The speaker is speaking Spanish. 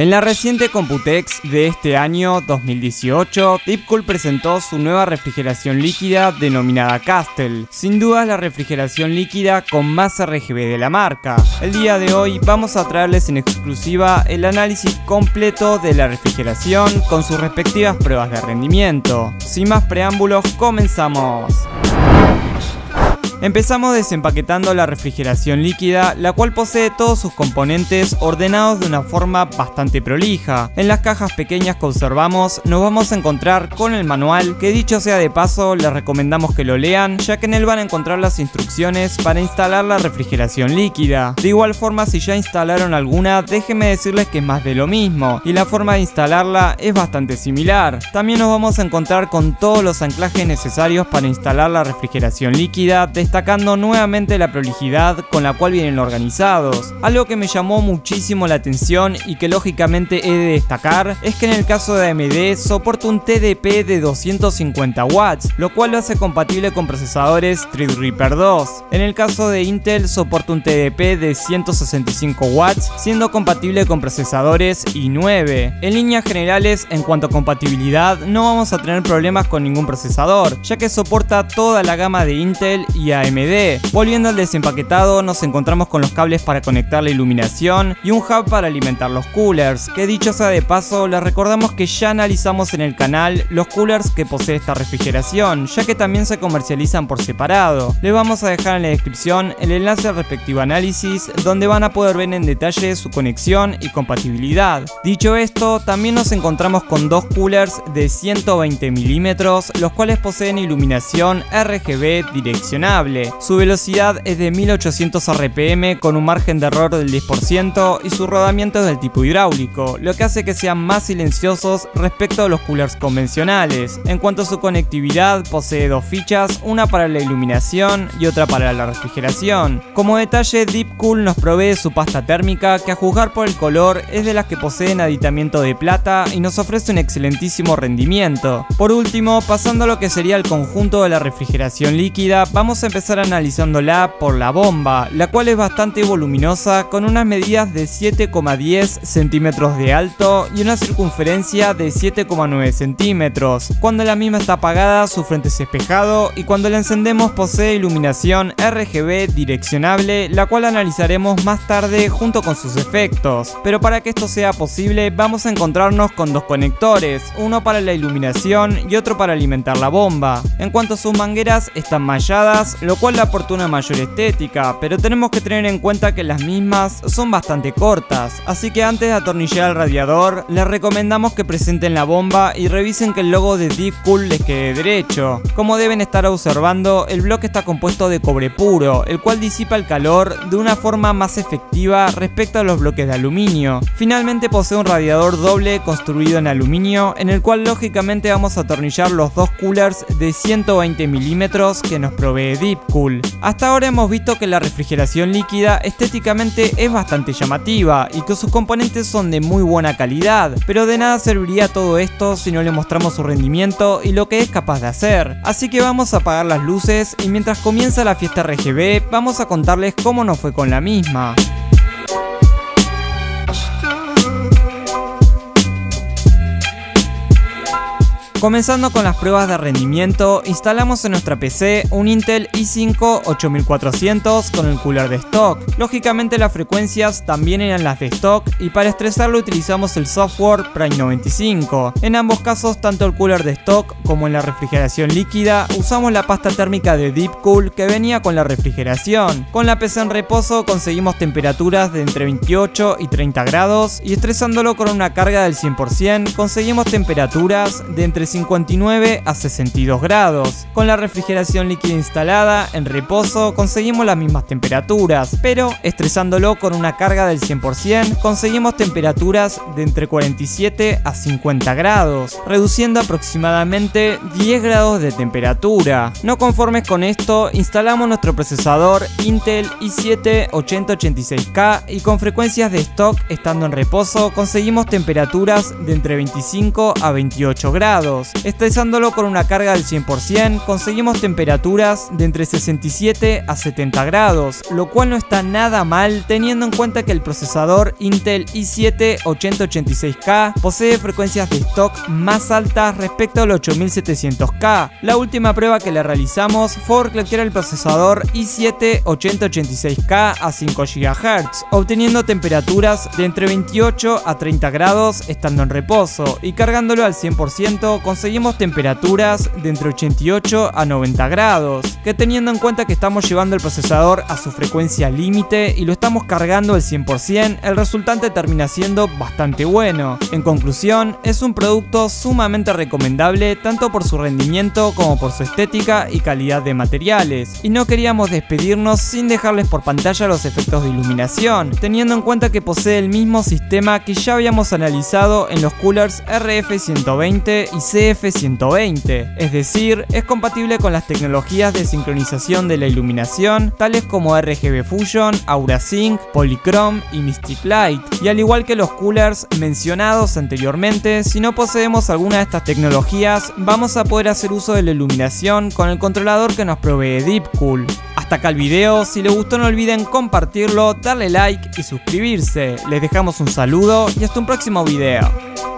En la reciente Computex de este año 2018, Deepcool presentó su nueva refrigeración líquida denominada Castle, sin duda la refrigeración líquida con más RGB de la marca. El día de hoy vamos a traerles en exclusiva el análisis completo de la refrigeración con sus respectivas pruebas de rendimiento. Sin más preámbulos, comenzamos. Empezamos desempaquetando la refrigeración líquida, la cual posee todos sus componentes ordenados de una forma bastante prolija. En las cajas pequeñas que observamos nos vamos a encontrar con el manual, que dicho sea de paso les recomendamos que lo lean, ya que en él van a encontrar las instrucciones para instalar la refrigeración líquida. De igual forma si ya instalaron alguna, déjenme decirles que es más de lo mismo, y la forma de instalarla es bastante similar. También nos vamos a encontrar con todos los anclajes necesarios para instalar la refrigeración líquida, destacando nuevamente la prolijidad con la cual vienen organizados. Algo que me llamó muchísimo la atención y que lógicamente he de destacar es que en el caso de AMD soporta un TDP de 250 watts, lo cual lo hace compatible con procesadores Threadripper 2. En el caso de Intel soporta un TDP de 165 watts, siendo compatible con procesadores i9. En líneas generales, en cuanto a compatibilidad, no vamos a tener problemas con ningún procesador, ya que soporta toda la gama de Intel y AMD. Volviendo al desempaquetado, nos encontramos con los cables para conectar la iluminación y un hub para alimentar los coolers, que dicho sea de paso, les recordamos que ya analizamos en el canal los coolers que posee esta refrigeración, ya que también se comercializan por separado. Les vamos a dejar en la descripción el enlace al respectivo análisis, donde van a poder ver en detalle su conexión y compatibilidad. Dicho esto, también nos encontramos con dos coolers de 120 milímetros, los cuales poseen iluminación RGB su velocidad es de 1800 RPM con un margen de error del 10% y su rodamiento es del tipo hidráulico, lo que hace que sean más silenciosos respecto a los coolers convencionales. En cuanto a su conectividad, posee dos fichas, una para la iluminación y otra para la refrigeración. Como detalle, Deepcool nos provee su pasta térmica que a juzgar por el color es de las que poseen aditamiento de plata y nos ofrece un excelentísimo rendimiento. Por último, pasando a lo que sería el conjunto de la refrigeración líquida, vamos a empezar analizándola por la bomba, la cual es bastante voluminosa con unas medidas de 7,10 centímetros de alto y una circunferencia de 7,9 centímetros. Cuando la misma está apagada su frente es espejado y cuando la encendemos posee iluminación RGB direccionable, la cual analizaremos más tarde junto con sus efectos. Pero para que esto sea posible vamos a encontrarnos con dos conectores, uno para la iluminación y otro para alimentar la bomba. En cuanto a sus mangueras están malladas, lo cual le aporta una mayor estética, pero tenemos que tener en cuenta que las mismas son bastante cortas, así que antes de atornillar el radiador, les recomendamos que presenten la bomba y revisen que el logo de Deepcool les quede derecho. Como deben estar observando, el bloque está compuesto de cobre puro, el cual disipa el calor de una forma más efectiva respecto a los bloques de aluminio. Finalmente posee un radiador doble construido en aluminio, en el cual lógicamente vamos a atornillar los dos coolers de 120 milímetros que nos provee Deep Cool. Hasta ahora hemos visto que la refrigeración líquida estéticamente es bastante llamativa y que sus componentes son de muy buena calidad, pero de nada serviría todo esto si no le mostramos su rendimiento y lo que es capaz de hacer. Así que vamos a apagar las luces y mientras comienza la fiesta RGB vamos a contarles cómo nos fue con la misma. Comenzando con las pruebas de rendimiento, instalamos en nuestra PC un Intel i5 8400 con el cooler de stock. Lógicamente las frecuencias también eran las de stock y para estresarlo utilizamos el software Prime 95. En ambos casos, tanto el cooler de stock como en la refrigeración líquida, usamos la pasta térmica de Deepcool que venía con la refrigeración. Con la PC en reposo conseguimos temperaturas de entre 28 y 30 grados y estresándolo con una carga del 100% conseguimos temperaturas de entre 59 a 62 grados. Con la refrigeración líquida instalada en reposo conseguimos las mismas temperaturas, pero estresándolo con una carga del 100% conseguimos temperaturas de entre 47 a 50 grados, reduciendo aproximadamente 10 grados de temperatura. No conformes con esto, instalamos nuestro procesador Intel i7 8086K y con frecuencias de stock estando en reposo conseguimos temperaturas de entre 25 a 28 grados. Estresándolo con una carga del 100%, conseguimos temperaturas de entre 67 a 70 grados, lo cual no está nada mal teniendo en cuenta que el procesador Intel i7 8086K posee frecuencias de stock más altas respecto al 8700K. La última prueba que le realizamos fue recloquear el procesador i7 8086K a 5 GHz, obteniendo temperaturas de entre 28 a 30 grados estando en reposo y cargándolo al 100% conseguimos temperaturas de entre 88 a 90 grados, que teniendo en cuenta que estamos llevando el procesador a su frecuencia límite y lo estamos cargando al 100%, el resultante termina siendo bastante bueno. En conclusión, es un producto sumamente recomendable tanto por su rendimiento como por su estética y calidad de materiales. Y no queríamos despedirnos sin dejarles por pantalla los efectos de iluminación, teniendo en cuenta que posee el mismo sistema que ya habíamos analizado en los coolers RF120 y CF120, es decir, es compatible con las tecnologías de sincronización de la iluminación, tales como RGB Fusion, AuraSync, Polychrome y Mystic Light, y al igual que los coolers mencionados anteriormente, si no poseemos alguna de estas tecnologías, vamos a poder hacer uso de la iluminación con el controlador que nos provee Deepcool. Hasta acá el video, si les gustó no olviden compartirlo, darle like y suscribirse. Les dejamos un saludo y hasta un próximo video.